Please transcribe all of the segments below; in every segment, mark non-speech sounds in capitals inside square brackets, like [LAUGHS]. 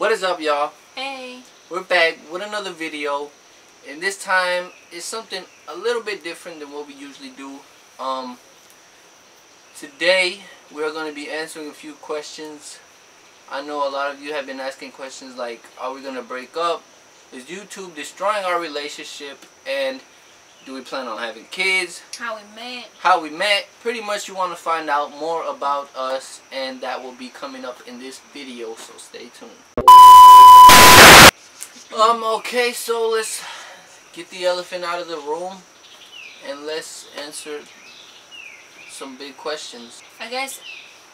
What is up, y'all? Hey. We're back with another video, and this time it's something a little bit different than what we usually do. Um, today we're going to be answering a few questions. I know a lot of you have been asking questions like, are we going to break up? Is YouTube destroying our relationship? And do we plan on having kids? How we met. How we met. Pretty much you want to find out more about us and that will be coming up in this video, so stay tuned. Um, okay, so let's get the elephant out of the room and let's answer some big questions. I guess,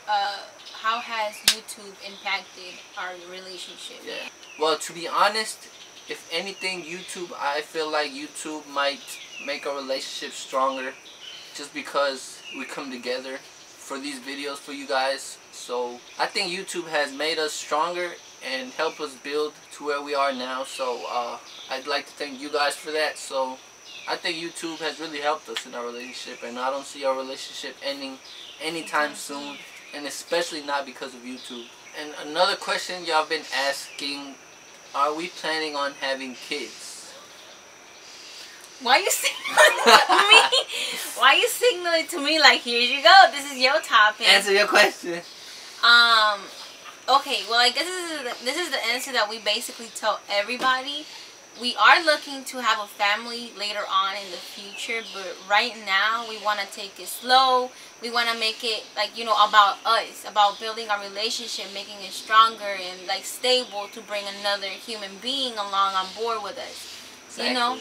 uh, how has YouTube impacted our relationship? Yeah. Well, to be honest, if anything, YouTube, I feel like YouTube might make our relationship stronger just because we come together for these videos for you guys. So I think YouTube has made us stronger and help us build to where we are now. So uh, I'd like to thank you guys for that. So I think YouTube has really helped us in our relationship and I don't see our relationship ending anytime soon and especially not because of YouTube. And another question y'all been asking, are we planning on having kids? Why you signaling to me? [LAUGHS] Why you signaling to me like here you go? This is your topic. Answer your question. Um. Okay. Well, I guess this is the, this is the answer that we basically tell everybody. We are looking to have a family later on in the future, but right now we want to take it slow. We want to make it like you know about us, about building our relationship, making it stronger and like stable to bring another human being along on board with us. Exactly. You know.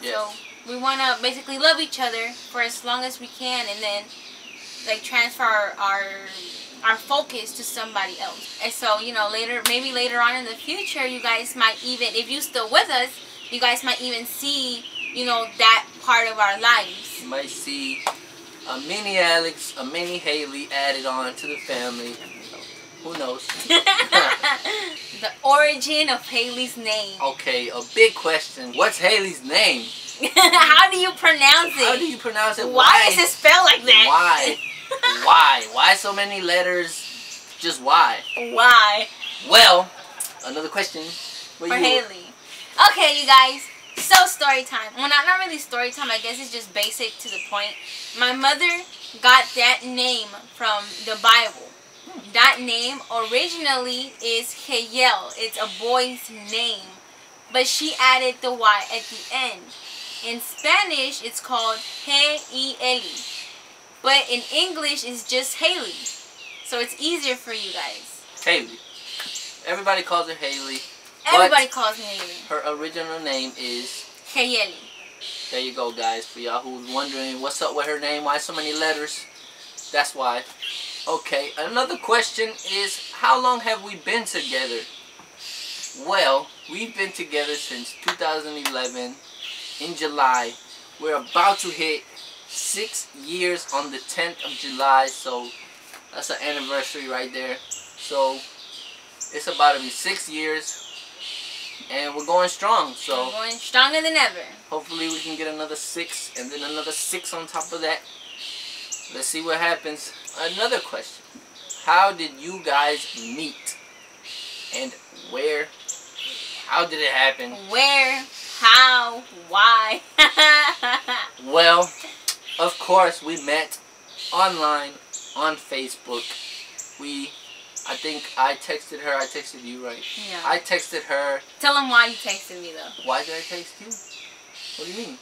Yes. So we want to basically love each other for as long as we can, and then like transfer our, our our focus to somebody else. And so you know later, maybe later on in the future, you guys might even, if you're still with us, you guys might even see you know that part of our lives. You might see a mini Alex, a mini Haley added on to the family. Who knows? [LAUGHS] [LAUGHS] the origin of Haley's name. Okay, a big question. What's Haley's name? [LAUGHS] How do you pronounce it? How do you pronounce it? Why, is it spelled like that? Why? Why? Why so many letters? Just why? Why? Well, another question for you. Haley. Okay, you guys. So story time. Well, not not really story time. I guess it's just basic to the point. My mother got that name from the Bible. That name originally is Jehiel. It's a boy's name. But she added the Y at the end. In Spanish, it's called He-E-Eli. But in English, it's just Haley. So it's easier for you guys. Haley. Everybody calls her Haley. Everybody calls her Haley. Her original name is Jehiely. There you go, guys. For y'all who's wondering what's up with her name, why so many letters, that's why. Okay, another question is how long have we been together? Well, we've been together since 2011 in July. We're about to hit six years on the 10th of July, so that's an anniversary right there. So it's about to be six years, and we're going strong. So we're going stronger than ever. Hopefully, we can get another six, and then another six on top of that. Let's see what happens. Another question. How did you guys meet? And where? How did it happen? Where? How? Why? [LAUGHS] well, of course, we met online on Facebook. We, I think I texted her. I texted you, right? Yeah. I texted her. Tell him why you texted me, though. Why did I text you? What do you mean?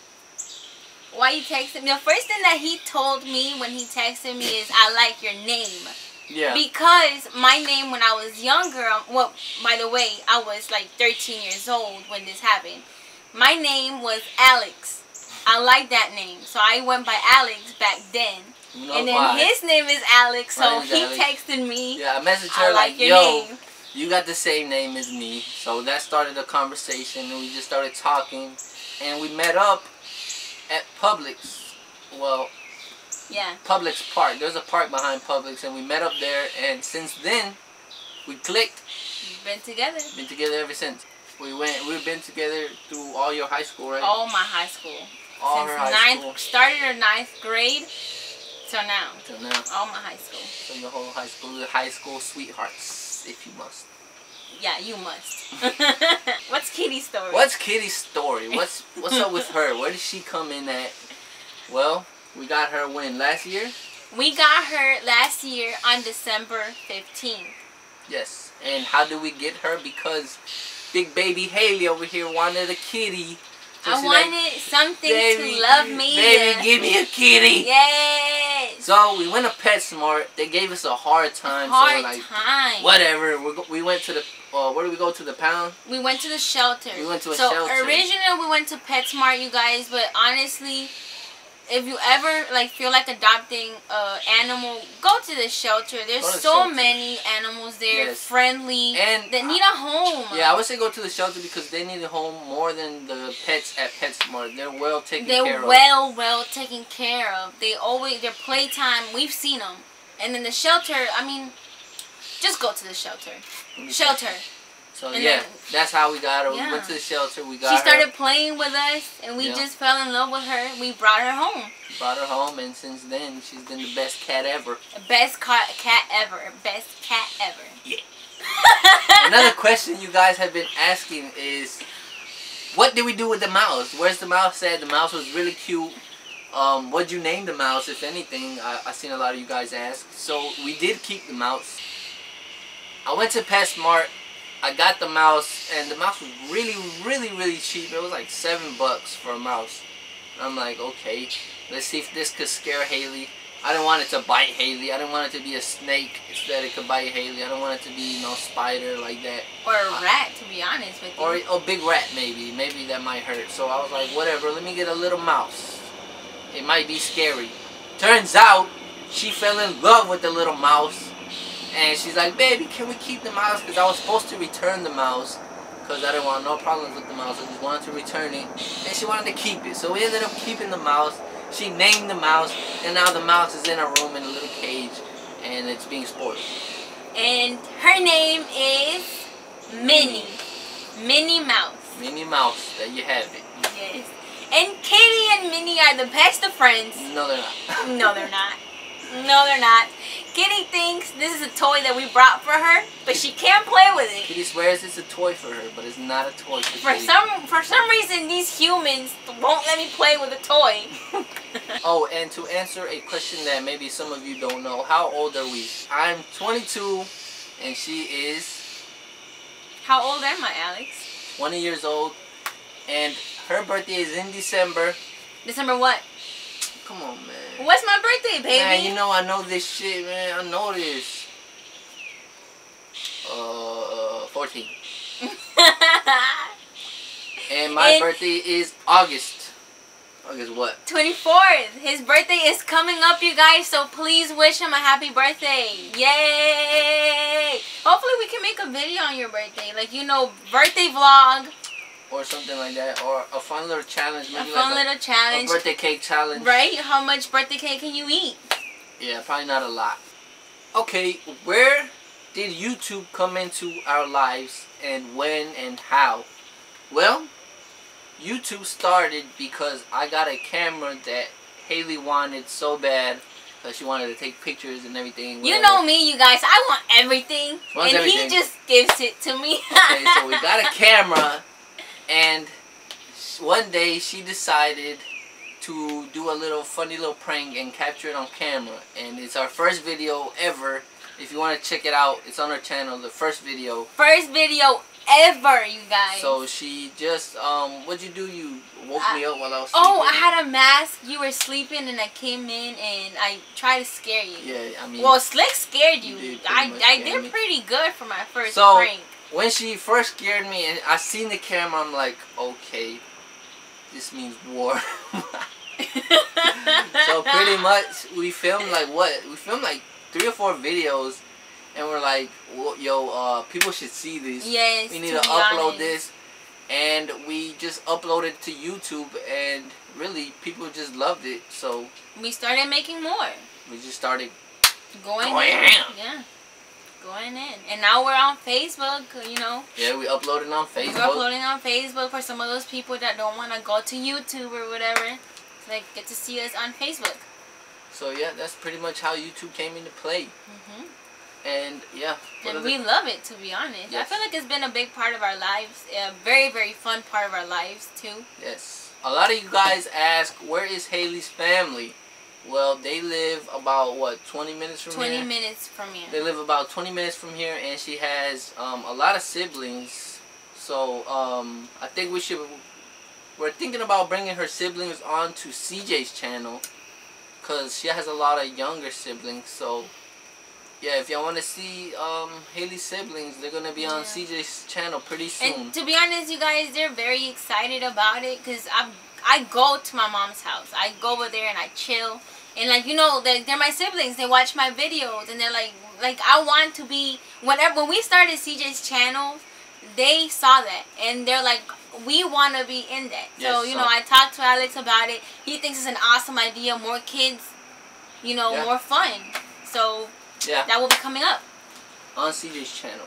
why you texted me. The first thing that he told me when he texted me is, I like your name. Yeah. Because my name when I was younger, well, by the way, I was like 13 years old when this happened. My name was Alex. I like that name. So I went by Alex back then. and then why. his name is Alex, so he Alex. texted me. Yeah, I messaged her I like, like, yo, you got the same name as me. So that started a conversation and we just started talking. And we met up at Publix. Well, yeah. Publix Park. There's a park behind Publix, and we met up there. And since then, we clicked. We've been together. Been together ever since. We went. We've been together through all your high school, right? All my high school. All since ninth, school. Started her ninth grade till now. Till now. All my high school. So your whole high school, your high school sweethearts, if you must. Yeah, you must. [LAUGHS] What's Kitty's story? What's Kitty's story? What's what's up with her? Where did she come in at? Well, we got her when last year. We got her last year on December 15th. Yes. And how did we get her? Because big baby Haley over here wanted a kitty. So I wanted like, something baby, to love me. Baby, give me a kitty. Yes. So we went to PetSmart. They gave us a hard time. Hard so like, time. whatever. We went to the. Uh, where did we go to the pound? We went to the shelter. We went to a so shelter. originally we went to PetSmart, you guys, but honestly, if you ever like feel like adopting a animal, go to the shelter. There's the so shelter. many animals there, Yes. friendly, And that need a home. Yeah, I would say go to the shelter because they need a home more than the pets at PetSmart. They're well taken care of. They're well, well taken care of. They always their playtime. We've seen them, and then the shelter. I mean, just go to the shelter. Shelter. So And yeah, then- that's how we got her. Yeah. We went to the shelter. We got She her. started playing with us, and we Yeah. just fell in love with her. We brought her home. Brought her home, and since then she's been the best cat ever. Best cat, cat ever. Best cat ever. Yeah. [LAUGHS] Another question you guys have been asking is, what did we do with the mouse? Where's the mouse at? The mouse was really cute. Um, what'd you name the mouse, if anything? I, I seen a lot of you guys ask. So we did keep the mouse. I went to PetSmart. I got the mouse, and the mouse was really, really, really cheap. It was like seven bucks for a mouse. And I'm like, okay, let's see if this could scare Haley. I didn't want it to bite Haley. I didn't want it to be a snake instead it could bite Haley. I don't want it to be no spider like that. Or a rat, to be honest with you. Or a big rat maybe. Maybe that might hurt. So I was like, whatever, let me get a little mouse. It might be scary. Turns out, she fell in love with the little mouse. And she's like, baby, can we keep the mouse? Because I was supposed to return the mouse. Because I didn't want no problems with the mouse. I just wanted to return it. And she wanted to keep it. So we ended up keeping the mouse. She named the mouse. And now the mouse is in a room in a little cage. And it's being spoiled. and her name is Minnie. Minnie Mouse. Minnie Mouse. There you have it. Yes. And Katie and Minnie are the best of friends. No, they're not. No, they're not. No, they're not. Kitty thinks this is a toy that we brought for her, but she can't play with it. Kitty swears it's a toy for her, but it's not a toy for, For some for some reason, these humans won't let me play with a toy. [LAUGHS] Oh, and to answer a question that maybe some of you don't know, how old are we? I'm 22, and she is How old am I, Alex? 20 years old, and her birthday is in December. December what? Come on, man. What's my birthday, baby? Man, you know I know this shit, man. I know this. Uh, uh 14. [LAUGHS] And my And- birthday is August. August what? 24th. His birthday is coming up, you guys, so please wish him a happy birthday. Yay! Hopefully we can make a video on your birthday. Like, you know, birthday vlog, Or something like that. Or a fun little challenge. Maybe a fun like little a, a challenge. birthday cake challenge. Right? How much birthday cake can you eat? Yeah, probably not a lot. Okay, where did YouTube come into our lives and when and how? Well, YouTube started because I got a camera that Haley wanted so bad that she wanted to take pictures and everything. You know me, you guys. I want everything. And everything. he just gives it to me. Okay, so we got a [LAUGHS] camera, and one day she decided to do a little funny little prank and capture it on camera. And it's our first video ever. If you want to check it out, it's on our channel, the first video. First video ever, you guys. So she just, um, what'd you do? You woke me up while I was Oh, I had a mask. You were sleeping, and I came in, and I tried to scare you. Yeah, I mean, Well, Slick scared you. You I, I did me. pretty good for my first So- prank. When she first scared me and I seen the camera, I'm like, okay, this means war. [LAUGHS] so pretty much we filmed like what? We filmed like three or four videos, and we're like, well, yo, uh, people should see this. Yes. we need to to, upload honest. this, and we just uploaded to YouTube, and really people just loved it. So We started making more. we just started. Going Going in. in. Yeah. Going in. And now we're on Facebook, you know. Yeah, we uploaded on Facebook. We're uploading on Facebook for some of those people that don't want to go to YouTube or whatever. Like, get to see us on Facebook. So yeah, that's pretty much how YouTube came into play. hmm And yeah. And we love it, to be honest. I feel like it's been a big part of our lives, a very, very fun part of our lives too. Yes. A lot of you guys ask, where is Haley's family? Well, they live about what, 20 minutes from Twenty here. minutes from here. They live about 20 minutes from here, and she has um, a lot of siblings. So um, I think we should. We're thinking about bringing her siblings on to CJ's channel, cause she has a lot of younger siblings. So yeah, if y'all want to see um, Haley's siblings, they're gonna be on CJ's channel pretty soon. And to be honest, you guys, they're very excited about it because I I go to my mom's house. I go over there and I chill. And like you know, they they're my siblings. They watch my videos and they're like like I want to be whenever when we started CJ's channel, they saw that and they're like we want to be in that. so you so- know, I talked to Alex about it. He thinks it's an awesome idea. More kids, you know, Yeah. more fun. So yeah. that will be coming up. on CJ's channel.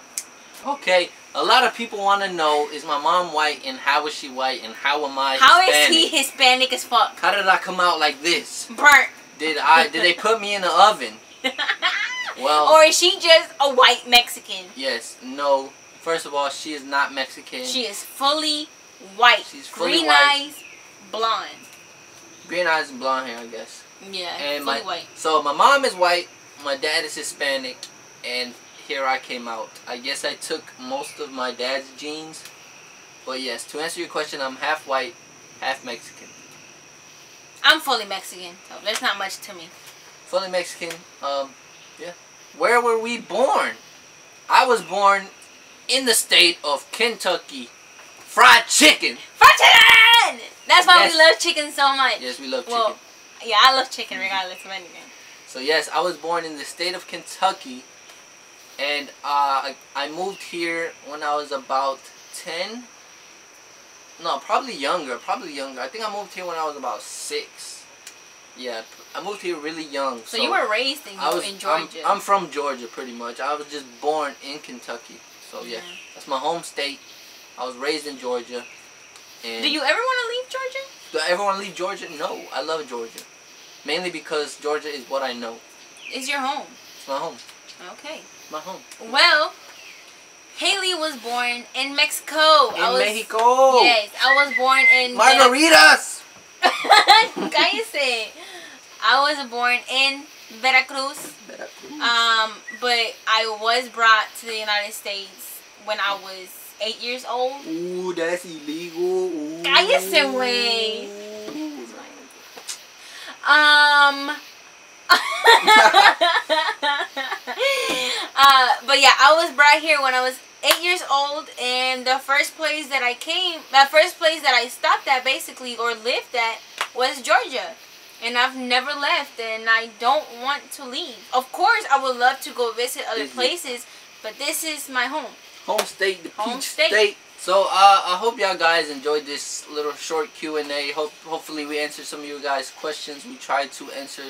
Okay, a lot of people want to know is my mom white and how is she white and how am I How is Hispanic? he Hispanic as fuck? How did I come out like this? Burnt. Did I did they put me in the oven? [LAUGHS] Well, or is she just a white Mexican? yes, no. First of all, she is not Mexican. She is fully white. She's fully Green white. eyes, blonde. green eyes and blonde hair, I guess. Yeah, And fully my white. so my mom is white, my dad is Hispanic, and here I came out. I guess I took most of my dad's genes, but yes, to answer your question, I'm half white, half Mexican. I'm fully Mexican, so there's not much to me. fully Mexican. Um, yeah. Where were we born? I was born in the state of Kentucky. Fried chicken. Fried chicken! That's why Yes. we love chicken so much. Yes, we love chicken. Well, yeah, I love chicken regardless of anything. So yes, I was born in the state of Kentucky, and uh, I, I moved here when I was about ten. No, probably younger. Probably younger. I think I moved here when I was about six. Yeah, I moved here really young. So, you were raised in, I was in I'm- Georgia. I'm, from Georgia, pretty much. I was just born in Kentucky, so yeah, Yeah. that's my home state. I was raised in Georgia. And Do you ever want to leave Georgia? do I ever want to leave Georgia? No, I love Georgia, mainly because Georgia is what I know. It's your home. It's my home. Okay. My home. Well, Haley was born in Mexico. In I was, Mexico. Yes, I was born in Margaritas. [LAUGHS] Cállese. I was born in Veracruz, um, but I was brought to the United States when I was eight years old. Ooh, that's illegal. Ooh. Cállese, güey. Um. [LAUGHS] [LAUGHS] uh, but yeah, I was brought here when I was eight years old, and the first place that I came, the first place that I stopped at, basically, or lived at, was Georgia. And I've never left, and I don't want to leave. Of course, I would love to go visit other places, but this is my home. Home state, the Home peach state. state. So uh, I hope y'all guys enjoyed this little short Q and A. Hope hopefully we answered some of you guys' questions. We tried to answer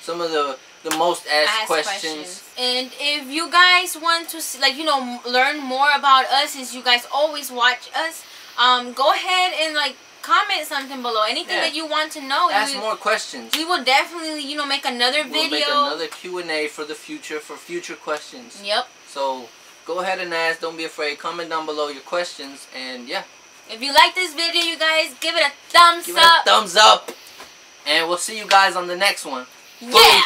some of the the most asked ask questions. And if you guys want to see, like you know learn more about us, since you guys always watch us, um, go ahead and like comment something below. Anything Yeah. that you want to know, Ask we, more questions. we will definitely you know make another We'll video. make another Q and A for the future for future questions. Yep. So go ahead and ask. Don't be afraid. Comment down below your questions and yeah, If you like this video, you guys give it a thumbs give it up. a thumbs up. And we'll see you guys on the next one. yeah.